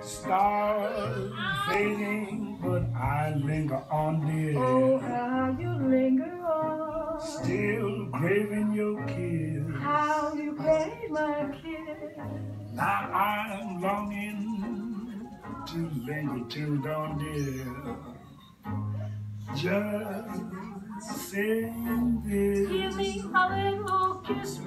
Stars fading, but I linger on, dear. Oh, how you linger on. Still craving your kiss. How you crave my kiss. Now I'm longing to linger till dawn, dear. Just sing this. Give me a little kiss.